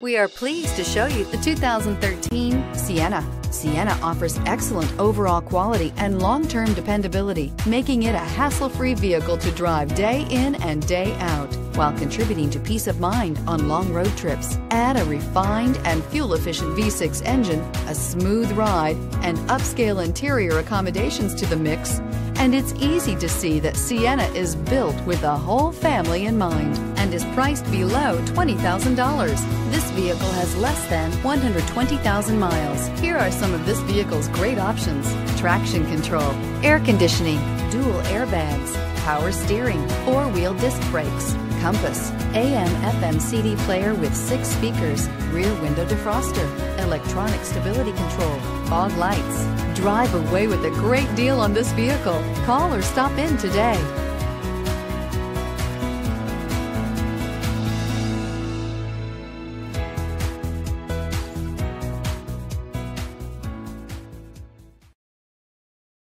We are pleased to show you the 2013 Sienna. Sienna offers excellent overall quality and long-term dependability, making it a hassle-free vehicle to drive day in and day out, while contributing to peace of mind on long road trips. Add a refined and fuel-efficient V6 engine, a smooth ride, and upscale interior accommodations to the mix, and it's easy to see that Sienna is built with the whole family in mind and is priced below $20,000. This vehicle has less than 120,000 miles. Here are some of this vehicle's great options. Traction control, air conditioning, dual airbags, power steering, four-wheel disc brakes, compass, AM FM CD player with six speakers, rear window defroster, electronic stability control, fog lights. Drive away with a great deal on this vehicle. Call or stop in today.